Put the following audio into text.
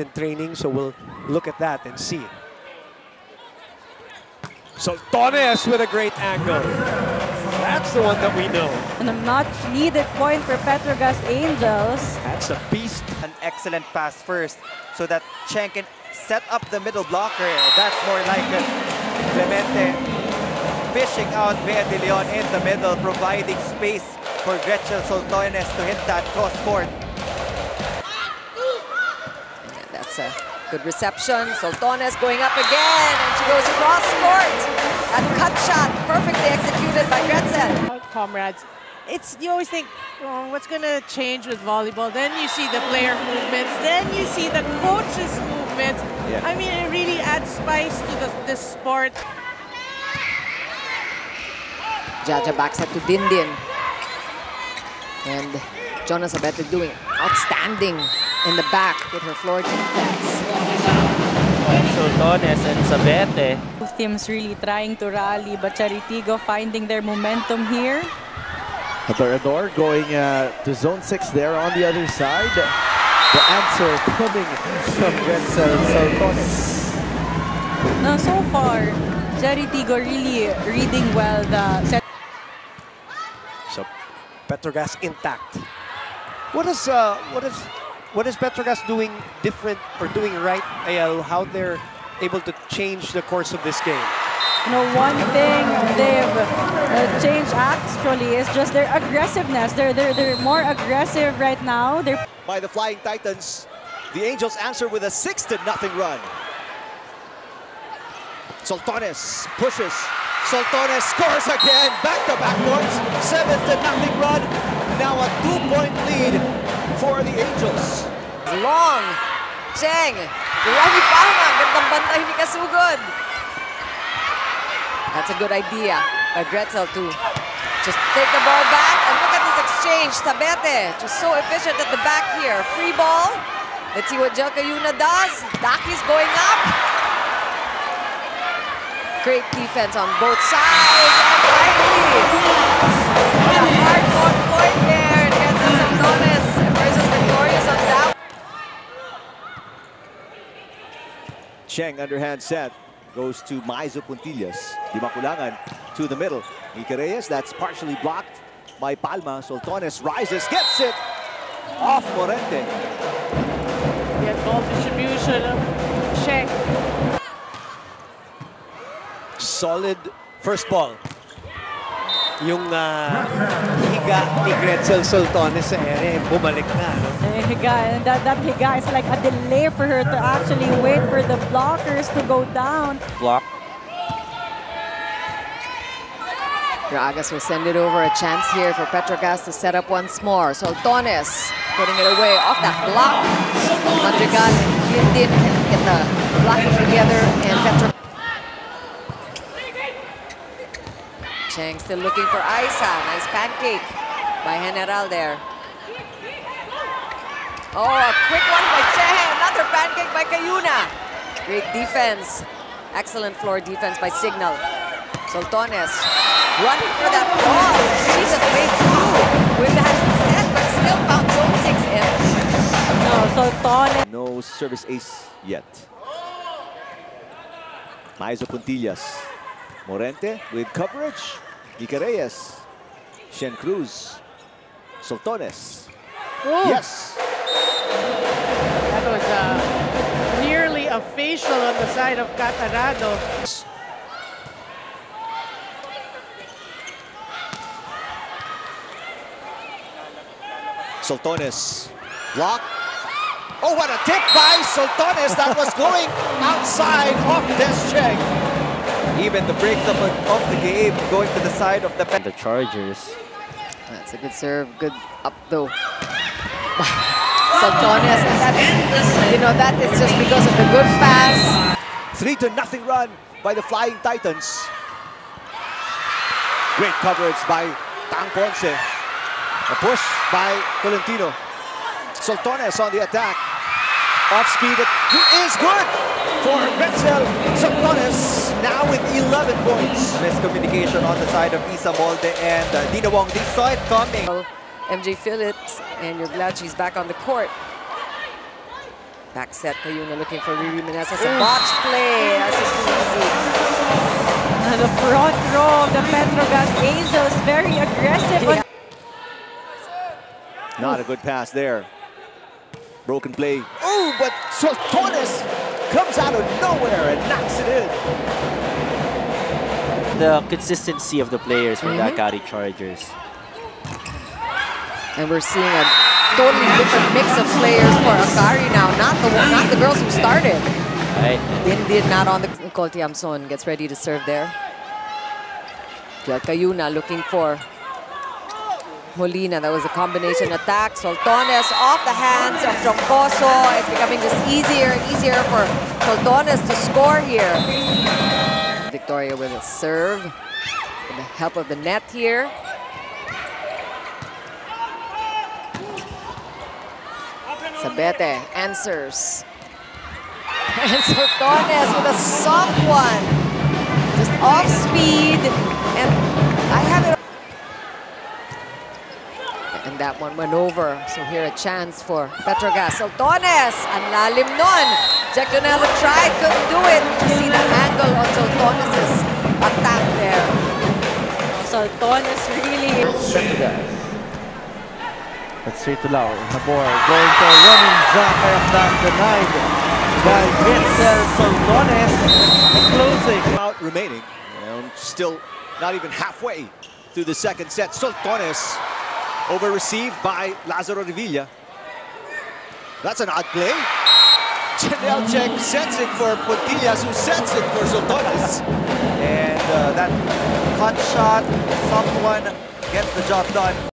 in training, so we'll look at that and see. So Torres with a great angle. That's the one that we know. And a much needed point for Petro Gazz Angels. That's a beast. An excellent pass first so that Cheng can set up the middle blocker. That's more like it. Clemente fishing out Bea De Leon in the middle, providing space for Gretchel Soltones to hit that cross court. That's a good reception. Soltones going up again, and she goes across court. That cut shot, perfectly executed by Gretchel. comrades. It's you always think, oh, what's going to change with volleyball? Then you see the player movements. Then you see the coaches' movements. Yeah. I mean, it really adds spice to the, the sport. Jaja backs up to Dindin. And Jonah Sabete doing outstanding in the back with her floor defense. Soltones and Sabete. Both teams really trying to rally, but Chery Tiggo finding their momentum here. Adorador going uh, to zone 6 there on the other side. The answer coming from Gretchel Soltones. Now, so far, Chery Tiggo really reading well the set. So Petro Gazz intact. What is uh, what is what is Petro Gazz doing different or doing right, AL? How they're able to change the course of this game? You know, one thing they've uh, changed actually is just their aggressiveness. They're, they're, they're more aggressive right now. They're by the Flying Titans. The Angels answer with a 6 to nothing run. Soltones pushes. Soltones scores again. Back-to-back points. 7 to nothing run. Now a two-point lead for the Angels. Long. Cheng. Lucky Palma. Gandang bantay ni Kasugod. That's a good idea by Gretchel to just take the ball back. And look at this exchange. Sabete just so efficient at the back here. Free ball. Let's see what Jelka Yuna does. Daki's going up. Great defense on both sides. And finally, Cheng underhand set. Goes to Maizo Pontillas. Di Makulangan to the middle. Nika Reyes, that's partially blocked by Palma. Soltones rises, gets it off Morente. Get ball distribution of Cheng. Solid first ball. Yung uh, higa ni Gretchel Soltones sa ere, bumalik na. No? eh, higa. And that, that higa is like a delay for her to actually wait for the blockers to go down. Block. Dragas will send it over. A chance here for Petro Gazz to set up once more. Soltones putting it away off that block. Madrigal and Quintin can get the blocking together. And Petro Cheng still looking for Isa. Nice pancake by General there. Oh, a quick one by Cheng. Another pancake by Kayuna. Great defense. Excellent floor defense by Signal. Soltones running for that ball. She's a great through with that set, but still found zone six in. No, so Tone No service ace yet. Maizo Pontillas. Morente with coverage. Nika Reyes. Shen Cruz. Soltones. Yes. That was uh, nearly a facial on the side of Catarado. Soltones. Block. Oh, what a tip by Soltones. That was going outside off Des Cheng. Even the breaks of, of the game going to the side of the pen. The Chargers. That's a good serve. Good up though. Soltones. that- You know, that is just because of the good pass. Three to nothing run by the Flying Titans. Great coverage by Tang Ponce. A push by Tolentino. Soltones on the attack. Off speed it is good for Retzel Soltones now with 11 points. Miscommunication on the side of Isa Molde and uh, Deanna Wong. They saw it coming. MJ Phillips, and you're glad she's back on the court. Back set, Cayuna looking for Riri Meneses. A botched play. That's just too easy. And the front row of the Petro Gazz Angels, very aggressive. on- Not a good pass there. Broken play. Oh, but Soltones comes out of nowhere and knocks it in. The consistency of the players for the mm-hmm. Akari Chargers. And we're seeing a totally different mix of players for Akari now. Not the not the girls who started. Right? Indeed, not on the Nicole Tiamzon. Gets ready to serve there. Piel Cayuna looking for Molina. That was a combination attack. Soltones off the hands of Troncoso. It's becoming just easier and easier for Soltones to score here. Victoria with a serve. With the help of the net here. Sabete answers. And Soltones with a soft one. Just off speed. And I have it. And that one went over. So here a chance for Petro Gazz. Soltones. Ang lalim nun. Jack Donello tried, couldn't do it. You see the angle on Soltones' attack there. Soltones really Let's see to Lau. Habor going for a running zap and that denied by Gretchel Soltones. Closing. Out remaining. And still not even halfway through the second set. Soltones over received by Lazaro Revilla. That's an odd play. Djanel Cheng sets it for Pontillas, who sets it for Soltones. And uh, that cut shot, someone gets the job done.